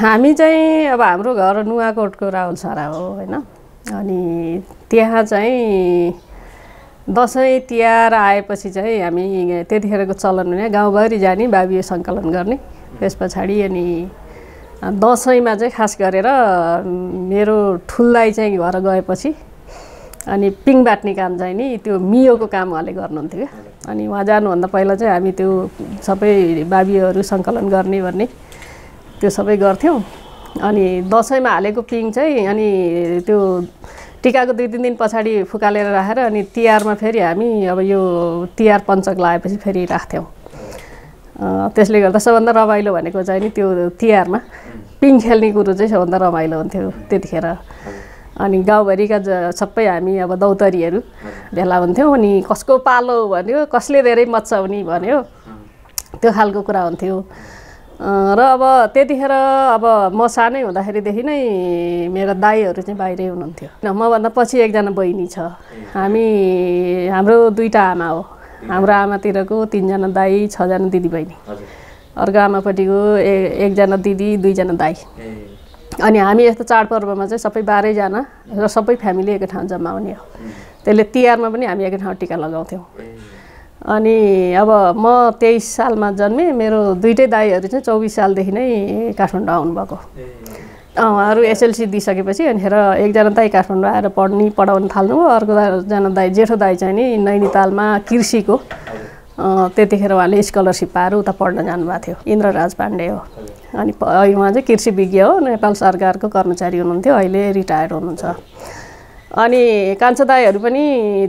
हामी चाहिँ अब हाम्रो घर नुवाकोटको राहुल सारा हो होइन? अनि त्यहाँ चाहिँ दसैँ तिहार आएपछि चाहिँ हामी त्यतिखेरको चलन भने गाउँभरि जाने बाबियो सङ्कलन गर्ने। त्यस पछाडि अनि दसैँमा चाहिँ खास गरेर मेरो ठुल्दाई चाहिँ घर गएपछि अनि पिङ बाट्ने काम चाहिँ नि त्यो मियोको काम उहाँले गर्नुहुन्थ्यो क्या। अनि उहाँ जानुभन्दा पहिला चाहिँ हामी त्यो सबै बाबियोहरू सङ्कलन गर्ने भन्ने त्यो सबै गर्थ्यौँ। अनि दसैँमा हालेको पिङ चाहिँ अनि त्यो टिकाको दुई तिन दिन पछाडि फुकालेर राखेर अनि तिहारमा फेरि हामी अब यो तिहार पञ्चक लगाएपछि फेरि राख्थ्यौँ। त्यसले गर्दा सबभन्दा रमाइलो भनेको चाहिँ नि त्यो तिहारमा पिङ खेल्ने कुरो चाहिँ सबभन्दा रमाइलो हुन्थ्यो त्यतिखेर। अनि गाउँभरिका सबै हामी अब दौतरीहरू भेला हुन्थ्यौँ। अनि कसको पालो भन्यो कसले धेरै मचाउने भन्यो त्यो खालको कुरा हुन्थ्यो। र अब त्यतिखेर अब म सानै हुँदाखेरिदेखि नै मेरो दाईहरू चाहिँ बाहिरै हुनुहुन्थ्यो। मभन्दा पछि एकजना बहिनी छ। हामी हाम्रो दुईवटा आमा हो। हाम्रो आमातिरको तिनजना दाई छजना दिदी बहिनी अर्को आमापट्टिको ए एकजना दिदी दुईजना दाई। अनि हामी यस्तो चाडपर्वमा चाहिँ सबै बाह्रैजना र सबै फ्यामिली एकै ठाउँ जम्मा हुने हो। त्यसले तिहारमा पनि हामी एकै ठाउँ टिका लगाउँथ्यौँ। अनि अब म तेइस सालमा जन्मेँ मेरो दुइटै दाईहरू चाहिँ चौबिस सालदेखि नै काठमाडौँ आउनुभएको। उहाँहरू एसएलसी दिइसकेपछि अनिखेर एकजना दाई काठमाडौँ आएर पढ्ने पढाउन थाल्नुभयो अर्कोजना दाई जेठो दाई चाहिँ नि नैनीतालमा कृषिको। त्यतिखेर उहाँले स्कलरसिप पाएर उता पढ्न जानुभएको थियो। इन्द्रराज पाण्डे हो। अनि उहाँ चाहिँ कृषि विज्ञ हो नेपाल सरकारको कर्मचारी हुनुहुन्थ्यो अहिले रिटायर हुनुहुन्छ। अनि कान्छा दाईहरू पनि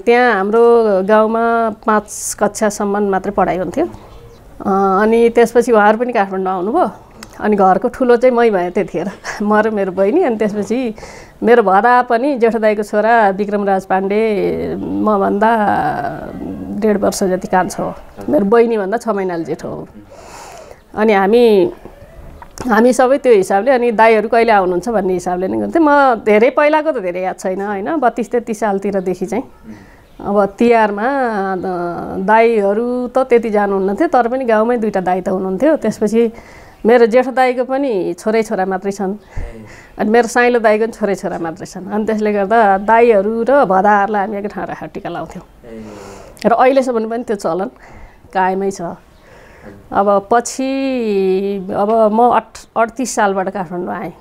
त्यहाँ हाम्रो गाउँमा पाँच कक्षासम्म मात्रै पढाइ हुन्थ्यो। अनि त्यसपछि उहाँहरू पनि काठमाडौँ आउनुभयो। अनि घरको ठुलो चाहिँ मै भयो त्यतिखेर म र मेरो बहिनी अनि त्यसपछि मेरो भदा पनि जेठो दाईको छोरा विक्रमराज पाण्डे मभन्दा डेढ वर्ष जति कान्छो हो। मेरो बहिनीभन्दा छ महिनाले जेठो हो। अनि हामी हामी सबै त्यो हिसाबले अनि दाईहरू कहिले आउनुहुन्छ भन्ने हिसाबले नै गर्थ्यौँ म धेरै पहिलाको त धेरै याद छैन होइन? बत्तिस तेत्तिस सालतिरदेखि चाहिँ। अब तिहारमा दाईहरू त त्यति जानुहुन्न थियो तर पनि गाउँमै दुइटा दाई त हुनुहुन्थ्यो। त्यसपछि मेरो जेठो दाईको पनि छोरै छोरा मात्रै छन्। अनि मेरो साइलो दाईको पनि छोरै छोरा मात्रै छन्। अनि त्यसले गर्दा दाईहरू र भदाहरूलाई हामी एकै ठाउँ राखेर टिका लाउँथ्यौँ। र अहिलेसम्म पनि त्यो चलन कायमै छ। अब पछि अब म अठ अडतिस सालबाट काठमाडौँ आएँ।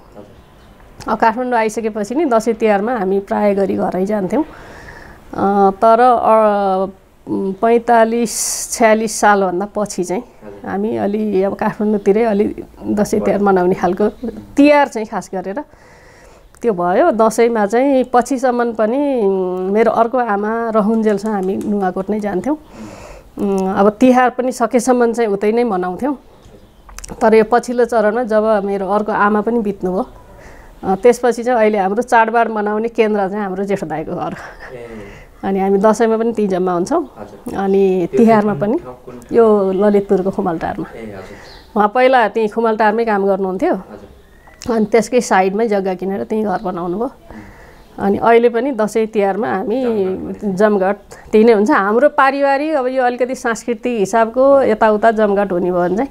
अब काठमाडौँ आइसकेपछि नि दसैँ तिहारमा हामी प्राय गरी घरै जान्थ्यौँ। तर पैँतालिस छ्यालिस सालभन्दा पछि चाहिँ हामी अलि अब काठमाडौँतिरै अलि दसैँ तिहार मनाउने खालको तिहार चाहिँ खास गरेर त्यो भयो। दसैँमा चाहिँ पछिसम्म पनि मेरो अर्को आमा रहुन्जेलसँग हामी नुवाकोट नै जान्थ्यौँ। अब तिहार पनि सकेसम्म चाहिँ उतै नै मनाउँथ्यौँ। तर यो पछिल्लो चरणमा जब मेरो अर्को आमा पनि बित्नुभयो त्यसपछि चाहिँ अहिले हाम्रो चाडबाड मनाउने केन्द्र चाहिँ हाम्रो जेठो दाईको घर। अनि हामी दसैँमा पनि ती जम्मा हुन्छौँ अनि तिहारमा पनि यो ललितपुरको खुमलटारमा। उहाँ पहिला त्यहीँ खुमलटारमै काम गर्नुहुन्थ्यो। अनि त्यसकै साइडमै जग्गा किनेर त्यहीँ घर बनाउनु भयो अनि अहिले पनि दसैँ तिहारमा हामी जमघट। त्यही नै हुन्छ। हाम्रो पारिवारिक अब यो अलिकति सांस्कृतिक हिसाबको यताउता जमघट हुने भयो भने चाहिँ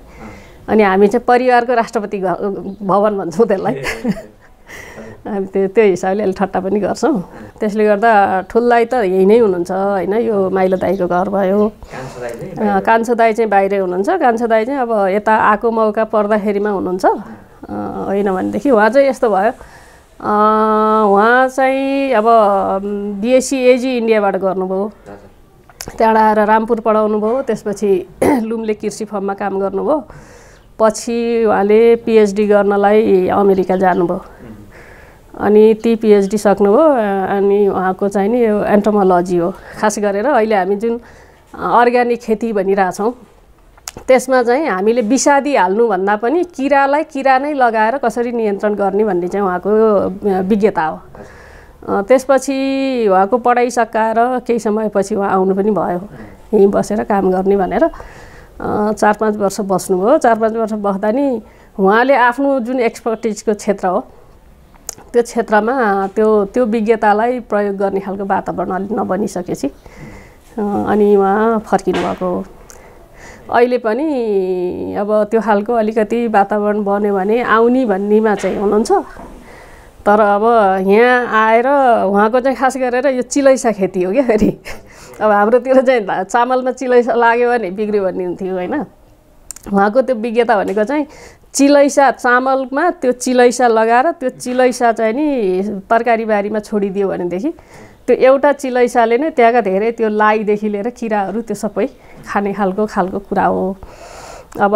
अनि हामी चाहिँ परिवारको राष्ट्रपति भवन भन्छौँ त्यसलाई। हामी त्यो त्यो हिसाबले अलिक ठट्टा पनि गर्छौँ। त्यसले गर्दा ठुल्दाई त यही नै हुनुहुन्छ होइन? यो माइलो दाईको घर भयो। कान्छो दाई चाहिँ बाहिरै हुनुहुन्छ। कान्छो दाई चाहिँ अब यता आएको मौका पर्दाखेरिमा हुनुहुन्छ। होइन भनेदेखि उहाँ चाहिँ यस्तो भयो। उहाँ चाहिँ अब बिएससी एजी इन्डियाबाट गर्नुभयो। त्यहाँबाट आएर रामपुर पढाउनु भयो त्यसपछि लुम्ले कृषि फर्ममा काम गर्नुभयो। पछि उहाँले पिएचडी गर्नलाई अमेरिका जानुभयो। अनि ती पिएचडी सक्नुभयो अनि उहाँको चाहिँ नि यो एन्टोमोलोजी हो। खास गरेर अहिले हामी जुन अर्ग्यानिक खेती भनिरहेछौँ। त्यसमा चाहिँ हामीले विषादी हाल्नुभन्दा पनि किरालाई किरा नै लगाएर कसरी नियन्त्रण गर्ने भन्ने चाहिँ उहाँको विज्ञता हो। त्यसपछि उहाँको पढाइ सकाएर केही समयपछि उहाँ आउनु पनि भयो। यहीँ बसेर काम गर्ने भनेर चार पाँच वर्ष बस्नुभयो। चार पाँच वर्ष बस्दा नि उहाँले आफ्नो जुन एक्सपर्टिजको क्षेत्र हो त्यो क्षेत्रमा त्यो त्यो विज्ञतालाई प्रयोग गर्ने खालको वातावरण अलिक नबनिसकेपछि अनि उहाँ फर्किनु भएको हो। अहिले पनि अब त्यो खालको अलिकति वातावरण बन्यो भने आउने भन्नेमा चाहिँ हुनुहुन्छ। तर अब यहाँ आएर उहाँको चाहिँ खास गरेर यो चिलैसा खेती हो क्या फेरि। अब हाम्रोतिर चाहिँ चामलमा चिलैसा लाग्यो भने बिग्रियो भन्ने हुन्थ्यो होइन। उहाँको त्यो विज्ञता भनेको चाहिँ चिलैसा चामलमा त्यो चिलैसा लगाएर त्यो चिलैसा चाहिँ नि तरकारी बारीमा छोडिदियो भनेदेखि त्यो एउटा चिलैसाले नै त्यहाँका धेरै त्यो लाइदेखि लिएर किराहरू त्यो सबै खाने खालको खालको कुरा हो। अब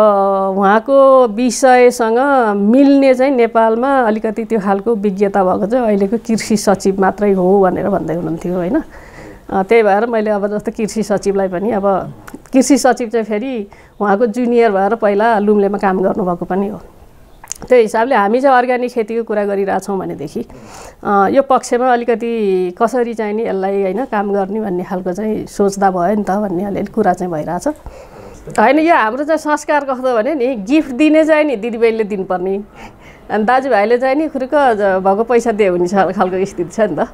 उहाँको विषयसँग मिल्ने चाहिँ नेपालमा अलिकति त्यो खालको विज्ञता भएको चाहिँ अहिलेको कृषि सचिव मात्रै हो भनेर भन्दै हुनुहुन्थ्यो होइन। त्यही भएर मैले अब जस्तो कृषि सचिवलाई पनि अब कृषि सचिव चाहिँ फेरि उहाँको जुनियर भएर पहिला लुम्लेमा काम गर्नुभएको पनि हो। त्यो हिसाबले हामी चाहिँ अर्ग्यानिक खेतीको कुरा गरिरहेछौँ भनेदेखि यो पक्षमा अलिकति कसरी चाहिँ नि यसलाई होइन काम गर्ने भन्ने खालको चाहिँ सोच्दा भयो नि त भन्ने अलिअलि कुरा चाहिँ भइरहेछ। होइन यो हाम्रो चाहिँ संस्कार कस्तो भने नि गिफ्ट दिने चाहिँ नि दिदीबहिनीले दिनुपर्ने। अनि दाजुभाइले चाहिँ नि खुर्क भएको पैसा दियो भने खालको स्थिति छ नि त।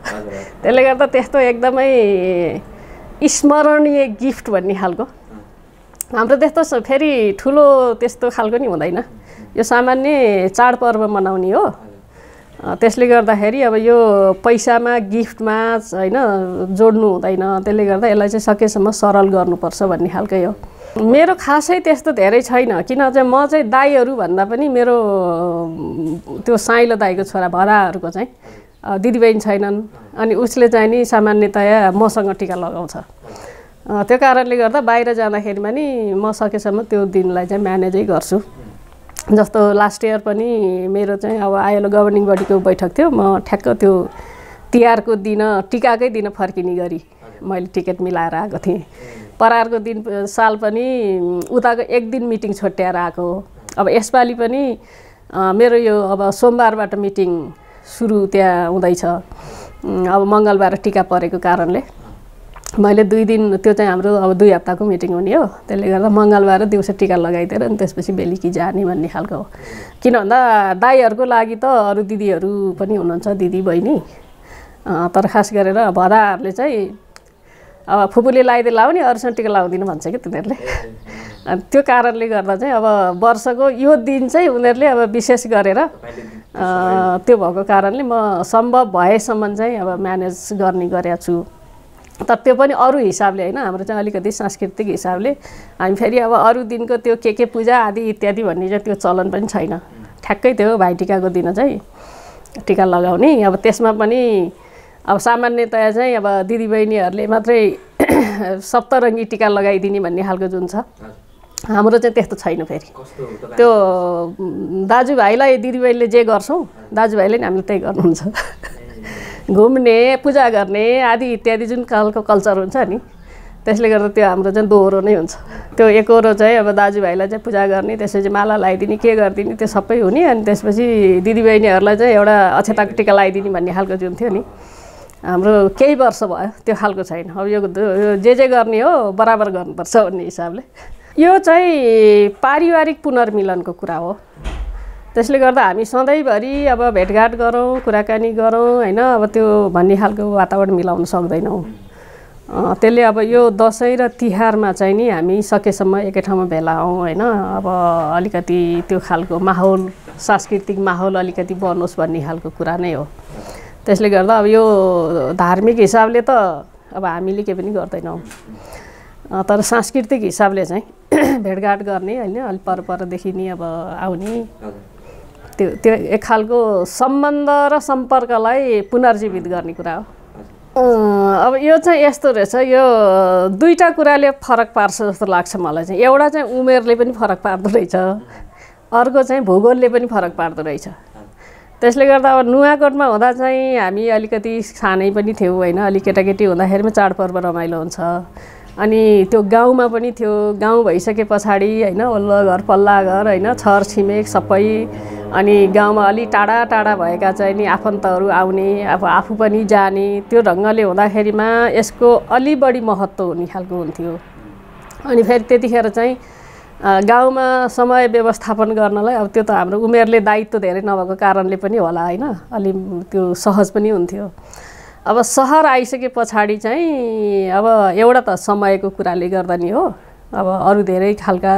त्यसले गर्दा त्यस्तो एकदमै स्मरणीय गिफ्ट भन्ने खालको। हाम्रो त्यस्तो फेरि ठुलो त्यस्तो खालको नि हुँदैन। यो सामान्य चाडपर्व मनाउने हो। त्यसले गर्दाखेरि अब यो पैसामा गिफ्टमा होइन जोड्नु हुँदैन। त्यसले गर्दा यसलाई चाहिँ सकेसम्म सरल गर्नुपर्छ भन्ने खालकै हो। मेरो खासै त्यस्तो धेरै छैन किन चाहिँ म चाहिँ दाईहरू भन्दा पनि मेरो त्यो साइलो दाईको छोरा भराहरूको चाहिँ दिदीबहिनी छैनन्। अनि उसले चाहिँ नि सामान्यतया मसँग टिका लगाउँछ। त्यो कारणले गर्दा बाहिर जाँदाखेरिमा नि म सकेसम्म त्यो दिनलाई चाहिँ म्यानेजै गर्छु। जस्तो लास्ट इयर पनि मेरो चाहिँ अब आइएलओ गभर्निङ बडीको बैठक थियो। म ठ्याक्क त्यो तिहारको दिन टिकाकै दिन फर्किने गरी मैले टिकट मिलाएर आएको थिएँ। परारको दिन साल पनि उताको एक दिन मिटिङ छोट्याएर आएको अब यसपालि पनि मेरो यो अब सोमबारबाट मिटिङ सुरु त्यहाँ हुँदैछ। अब मङ्गलबार टिका परेको कारणले। मैले दुई दिन त्यो चाहिँ हाम्रो अब दुई हप्ताको मिटिङ हुने हो। त्यसले गर्दा मङ्गलबार दिउँसो टिका लगाइदिएर अनि त्यसपछि बेलुकी जाने भन्ने खालको हो। किन भन्दा दाईहरूको लागि त अरू दिदीहरू पनि हुनुहुन्छ दिदी बहिनी। तर खास गरेर भदाहरूले चाहिँ अब फुपूले लगाइदिए लाउने अरूसँग टिका लगाउँदिनँ भन्छ कि तिनीहरूले। त्यो कारणले गर्दा चाहिँ अब वर्षको यो दिन चाहिँ उनीहरूले अब विशेष गरेर त्यो भएको कारणले म सम्भव भएसम्म चाहिँ अब म्यानेज गर्ने गरेका तर त्यो पनि अरू हिसाबले होइन हाम्रो चाहिँ अलिकति सांस्कृतिक हिसाबले। हामी फेरि अब अरू दिनको त्यो के के पूजा आदि इत्यादि भन्ने चाहिँ त्यो चलन पनि छैन। ठ्याक्कै त्यो भाइटिकाको दिन चाहिँ टिका लगाउने। अब त्यसमा पनि अब सामान्यतया चाहिँ अब दिदीबहिनीहरूले मात्रै सप्तरङ्गी टिका लगाइदिने भन्ने खालको जुन छ हाम्रो चाहिँ त्यस्तो छैन फेरि। त्यो दाजुभाइलाई दिदीबहिनीले जे गर्छौँ दाजुभाइले नि हामीले त्यही गर्नुहुन्छ। घुम्ने पूजा गर्ने आदि इत्यादि जुन खालको कल्चर हुन्छ नि त्यसले गर्दा त्यो हाम्रो चाहिँ दोहोरो नै हुन्छ। त्यो एकहोरो चाहिँ अब दाजुभाइलाई चाहिँ पूजा गर्ने त्यसपछि माला लगाइदिने के गरिदिने त्यो सबै हुने अनि त्यसपछि दिदीबहिनीहरूलाई चाहिँ एउटा अक्षताको टिका लगाइदिने भन्ने खालको जुन थियो नि हाम्रो केही वर्ष भयो त्यो खालको छैन। अब यो जे जे गर्ने हो बराबर गर्नुपर्छ भन्ने हिसाबले। यो चाहिँ पारिवारिक पुनर्मिलनको कुरा हो। त्यसले गर्दा हामी सधैँभरि अब भेटघाट गरौँ कुराकानी गरौँ होइन? अब त्यो भन्ने खालको वातावरण मिलाउन सक्दैनौँ। त्यसले अब यो दसैँ र तिहारमा चाहिँ नि हामी सकेसम्म एकै ठाउँमा भेला हौँ होइन? अब अलिकति त्यो खालको माहौल सांस्कृतिक माहौल अलिकति बनोस् भन्ने खालको कुरा नै हो। त्यसले गर्दा अब यो धार्मिक हिसाबले त अब हामीले केही पनि गर्दैनौँ। तर सांस्कृतिक हिसाबले चाहिँ भेटघाट गर्ने होइन? अलिक पर परदेखि नि अब आउने। त्यो त्यो एक खालको सम्बन्ध र सम्पर्कलाई पुनर्जीवित गर्ने कुरा हो। अब यो चाहिँ यस्तो रहेछ यो दुईवटा कुराले फरक पार्छ जस्तो लाग्छ मलाई चाहिँ। एउटा चाहिँ उमेरले पनि फरक पार्दो रहेछ अर्को चाहिँ भूगोलले पनि फरक पार्दो रहेछ। त्यसले गर्दा अब नुवाकोटमा हुँदा चाहिँ हामी अलिकति सानै पनि थियौँ होइन? अलिक केटाकेटी हुँदाखेरि पनि चाडपर्व रमाइलो हुन्छ। अनि त्यो गाउँमा पनि थियो गाउँ भइसके पछाडि होइन? वल्लो घर पल्ला घर होइन? छर छिमेक सबै अनि गाउँमा अलि टाढा टाढा भएका चाहिँ नि आफन्तहरू आउने अब आफू पनि जाने त्यो ढङ्गले हुँदाखेरिमा यसको अलि बढी महत्त्व हुने खालको हुन्थ्यो। अनि फेरि त्यतिखेर चाहिँ गाउँमा समय व्यवस्थापन गर्नलाई अब त्यो त हाम्रो उमेरले दायित्व धेरै नभएको कारणले पनि होला होइन अलि त्यो सहज पनि हुन्थ्यो। अब सहर आइसके पछाडि चाहिँ अब एउटा त समयको कुराले गर्दा नि हो। अब अरू धेरै खालका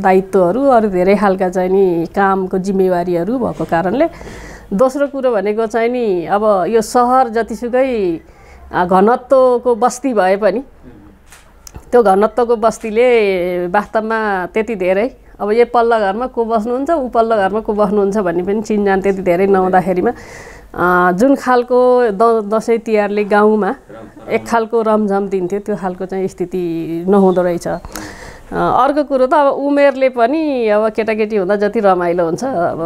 दायित्वहरू अरू धेरै खालका चाहिँ नि कामको जिम्मेवारीहरू भएको कारणले दोस्रो कुरो भनेको चाहिँ नि अब यो सहर जतिसुकै घनत्वको बस्ती भए पनि त्यो घनत्वको बस्तीले वास्तवमा त्यति धेरै अब यो पल्लो घरमा को बस्नुहुन्छ ऊ पल्लो घरमा को बस्नुहुन्छ भन्ने पनि चिनजान त्यति धेरै नहुँदाखेरिमा जुन खालको द दसैँ तिहारले गाउँमा एक खालको रमझम दिन्थ्यो त्यो खालको चाहिँ स्थिति नहुँदो रहेछ। अर्को कुरो त अब उमेरले पनि अब केटाकेटी हुँदा जति रमाइलो हुन्छ अब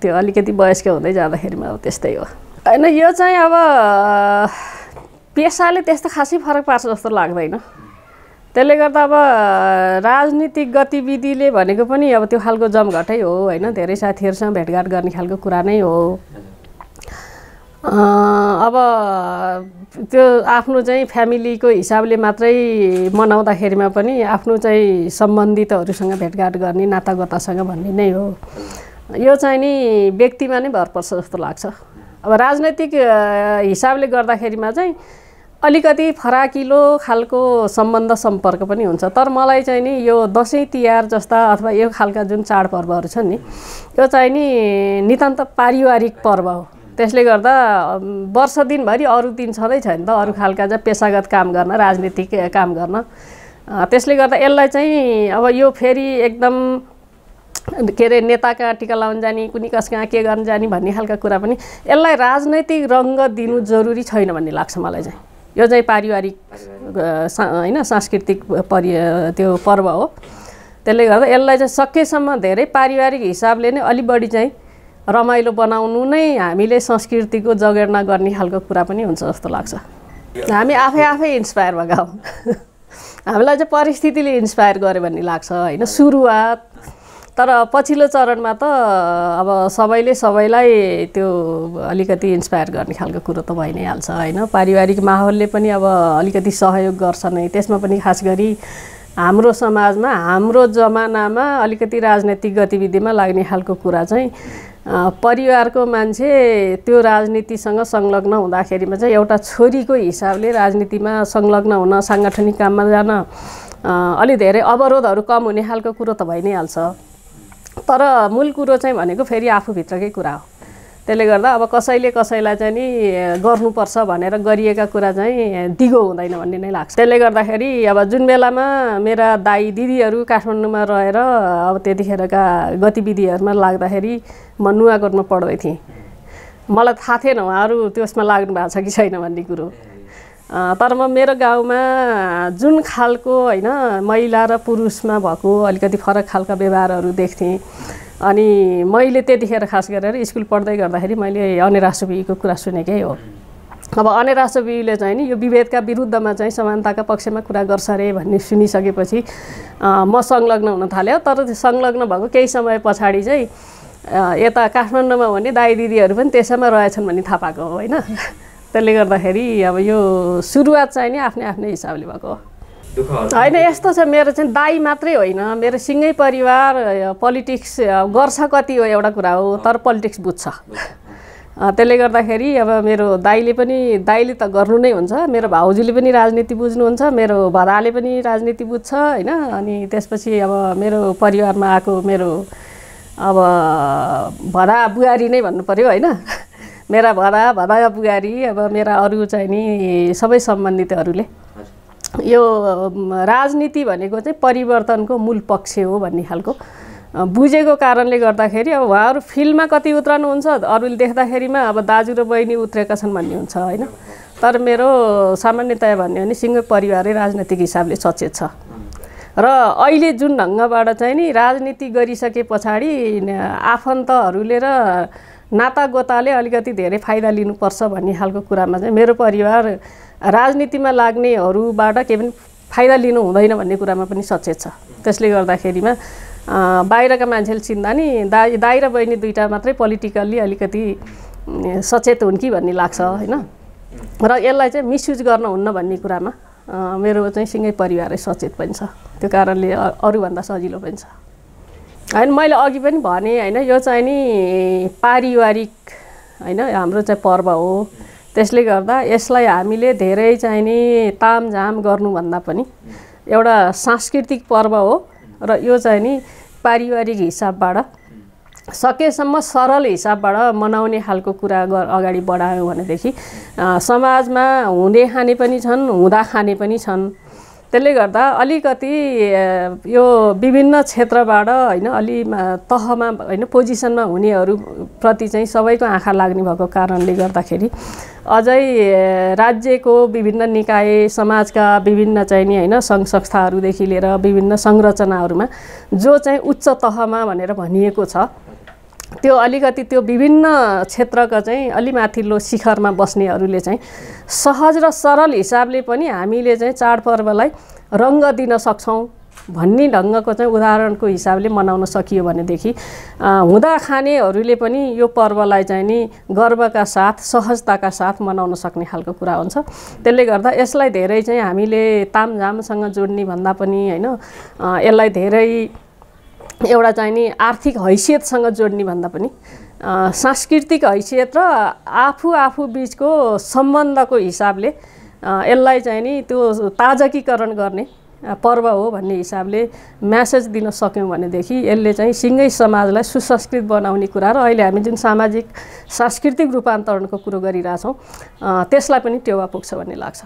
त्यो अलिकति वयस्क हुँदै जाँदाखेरिमा अब त्यस्तै हो। होइन यो चाहिँ अब पेसाले त्यस्तो खासै फरक पार्छ जस्तो लाग्दैन। त्यसले गर्दा अब राजनीतिक गतिविधिले भनेको पनि अब त्यो खालको जमघटै हो होइन। धेरै साथीहरूसँग भेटघाट गर्ने खालको कुरा नै हो। अब त्यो आफ्नो चाहिँ फ्यामिलीको हिसाबले मात्रै मनाउँदाखेरिमा पनि आफ्नो चाहिँ सम्बन्धितहरूसँग भेटघाट गर्ने नातागोतासँग भन्ने नै हो। यो चाहिँ नि व्यक्तिमा नै भर पर्छ जस्तो लाग्छ। अब राजनैतिक हिसाबले गर्दाखेरिमा चाहिँ अलिकति फराकिलो खालको सम्बन्ध सम्पर्क पनि हुन्छ। तर मलाई चाहिँ नि यो दसैँ तिहार जस्ता अथवा यो खालका जुन चाडपर्वहरू छन् नि यो चाहिँ नि नितान्त पारिवारिक पर्व हो। त्यसले गर्दा वर्ष दिनभरि अरू दिन छँदैछ नि त अरू खालका चाहिँ पेसागत काम गर्न राजनीतिक काम गर्न। त्यसले गर्दा यसलाई चाहिँ अब यो फेरि एकदम के अरे नेता कहाँ टिका लाउनु जाने कुनै कस कहाँ के गर्न जाने भन्ने खालका कुरा पनि यसलाई राजनैतिक रङ्ग दिनु जरुरी छैन भन्ने लाग्छ मलाई चाहिँ। यो चाहिँ पारिवारिक होइन सांस्कृतिक परि त्यो पर्व हो। त्यसले गर्दा यसलाई चाहिँ सकेसम्म धेरै पारिवारिक हिसाबले नै अलिक बढी चाहिँ रमाइलो बनाउनु नै हामीले संस्कृतिको जगेर्ना गर्ने खालको कुरा पनि हुन्छ जस्तो लाग्छ। हामी आफै आफै इन्सपायर भएका हौँ। हामीलाई चाहिँ परिस्थितिले इन्सपायर गर्यो भन्ने लाग्छ होइन? सुरुवात तर पछिल्लो चरणमा त अब सबैले सबैलाई त्यो अलिकति इन्सपायर गर्ने खालको कुरो त भइ नै हाल्छ होइन? पारिवारिक माहौलले पनि अब अलिकति सहयोग गर्छ नै। त्यसमा पनि खास गरी हाम्रो समाजमा हाम्रो जमानामा अलिकति राजनैतिक गतिविधिमा लाग्ने खालको कुरा चाहिँ परिवारको मान्छे त्यो राजनीतिसँग संलग्न हुँदाखेरिमा चाहिँ एउटा छोरीको हिसाबले राजनीतिमा संलग्न हुन साङ्गठनिक काममा जान अलि धेरै अवरोधहरू कम हुने खालको कुरो त भइ नै हाल्छ। तर मूल कुरो चाहिँ भनेको फेरि आफूभित्रकै कुरा हो। त्यसले गर्दा अब कसैले कसैलाई चाहिँ नि गर्नुपर्छ भनेर गरिएका कुरा चाहिँ दिगो हुँदैन भन्ने नै लाग्छ। त्यसले गर्दाखेरि अब जुन बेलामा मेरा दाई दिदीहरू काठमाडौँमा रहेर अब त्यतिखेरका गतिविधिहरूमा लाग्दाखेरि म नुवाकोटमा पढ्दै थिएँ। मलाई थाहा थिएन उहाँहरू त्यसमा लाग्नु भएको छ कि छैन भन्ने कुरो। तर म मेरो गाउँमा जुन खालको होइन महिला र पुरुषमा भएको अलिकति फरक खालका व्यवहारहरू देख्थेँ। अनि मैले त्यतिखेर खास गरेर स्कुल पढ्दै गर्दाखेरि मैले अनेरासोबीको कुरा सुनेकै हो। अब अनेरासोबीले चाहिँ नि यो विभेदका विरुद्धमा चाहिँ समानताका पक्षमा कुरा गर्छ अरे भन्ने सुनिसकेपछि म संलग्न हुन थाल्यो। तर संलग्न भएको केही समय पछाडि चाहिँ यता काठमाडौँमा भने दाई दिदीहरू पनि त्यसैमा रहेछन् भन्ने थाहा पाएको हो होइन? त्यसले गर्दाखेरि अब यो सुरुवात चाहिँ नि आफ्नै आफ्नै हिसाबले भएको हो। होइन यस्तो छ मेरो चाहिँ दाई मात्रै होइन। मेरो सिँगै परिवार पोलिटिक्स गर्छ कति हो एउटा कुरा हो तर पोलिटिक्स बुझ्छ। त्यसले गर्दाखेरि अब मेरो दाईले पनि दाईले त गर्नु नै हुन्छ। मेरो भाउजूले पनि राजनीति बुझ्नुहुन्छ मेरो भदाले पनि राजनीति बुझ्छ होइन। अनि त्यसपछि अब मेरो परिवारमा आएको मेरो अब भदा बुहारी नै भन्नु पऱ्यो होइन। मेरा भदा भदा बुहारी अब मेरा अरू चाहिँ नि सबै सम्बन्धितहरूले। यो राजनीति भनेको चाहिँ परिवर्तनको मूल पक्ष हो भन्ने खालको। बुझेको कारणले गर्दाखेरि अब उहाँहरू फिल्डमा कति उत्रनुहुन्छ अरूले देख्दाखेरिमा अब दाजु र बहिनी उत्रेका छन् भन्ने हुन्छ होइन? तर मेरो सामान्यतया भन्यो भने सिङ्गो परिवारै राजनैतिक हिसाबले सचेत छ। र अहिले जुन ढङ्गबाट चाहिँ नि राजनीति गरिसके पछाडि आफन्तहरूले र नातागोताले अलिकति धेरै फाइदा लिनुपर्छ भन्ने खालको कुरामा चाहिँ मेरो परिवार राजनीतिमा लाग्नेहरूबाट केही पनि फाइदा लिनु हुँदैन भन्ने कुरामा पनि सचेत छ। त्यसले गर्दाखेरिमा बाहिरका मान्छेले चिन्दा नि दाइ दाइ र बहिनी दुइटा मात्रै पोलिटिकल्ली अलिकति सचेत हुन् कि भन्ने लाग्छ होइन? र यसलाई चाहिँ मिसयुज गर्न हुन्न भन्ने कुरामा मेरो चाहिँ सिँगै परिवारै सचेत पनि छ। त्यो कारणले अरूभन्दा सजिलो पनि छ। होइन मैले अघि पनि भने होइन यो चाहिँ नि पारिवारिक होइन हाम्रो चाहिँ पर्व हो। त्यसले गर्दा यसलाई हामीले धेरै चाहिँ नि तामझाम गर्नुभन्दा पनि एउटा सांस्कृतिक पर्व हो र यो चाहिँ नि पारिवारिक हिसाबबाट सकेसम्म सरल हिसाबबाट मनाउने खालको कुरा अगाडि बढायौँ भनेदेखि समाजमा हुने खाने पनि छन् हुँदा खाने पनि छन्। त्यसले गर्दा अलिकति यो विभिन्न क्षेत्रबाट होइन अलि तहमा होइन पोजिसनमा हुनेहरूप्रति चाहिँ सबैको आँखा लाग्ने भएको कारणले गर्दाखेरि अझै राज्यको विभिन्न निकाय समाजका विभिन्न चाहिँ नि होइन सङ्घ संस्थाहरूदेखि लिएर विभिन्न संरचनाहरूमा जो चाहिँ उच्च तहमा भनेर भनिएको छ त्यो अलिकति त्यो विभिन्न क्षेत्रका चाहिँ अलि माथिल्लो शिखरमा बस्नेहरूले चाहिँ सहज र सरल हिसाबले पनि हामीले चाहिँ चाडपर्वलाई रङ्ग दिन सक्छौँ भन्ने ढङ्गको चाहिँ उदाहरणको हिसाबले मनाउन सकियो भनेदेखि हुँदा खानेहरूले पनि यो पर्वलाई चाहिँ नि गर्वका साथ सहजताका साथ मनाउन सक्ने खालको कुरा हुन्छ। त्यसले गर्दा यसलाई धेरै चाहिँ हामीले तामझामसँग जोड्ने भन्दा पनि होइन यसलाई धेरै एउटा चाहिँ नि आर्थिक हैसियतसँग जोड्ने भन्दा पनि सांस्कृतिक हैसियत र आफू आफू बिचको सम्बन्धको हिसाबले यसलाई चाहिँ नि त्यो ताजकीकरण गर्ने पर्व हो भन्ने हिसाबले म्यासेज दिन सक्यौँ भनेदेखि यसले चाहिँ सिँगै समाजलाई सुसंस्कृत बनाउने कुरा र अहिले हामी जुन सामाजिक सांस्कृतिक रूपान्तरणको कुरो गरिरहेछौँ त्यसलाई पनि टेवा पुग्छ भन्ने लाग्छ।